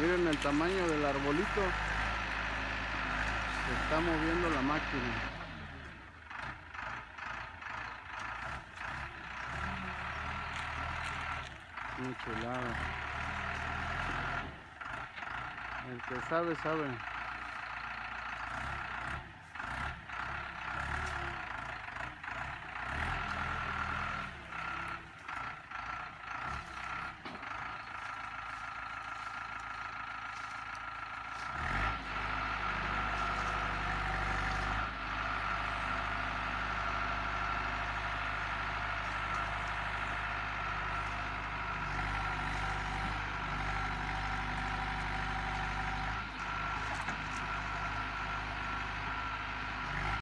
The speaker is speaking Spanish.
Miren el tamaño del arbolito. Se está moviendo la máquina. Muy chulada. El que sabe, sabe.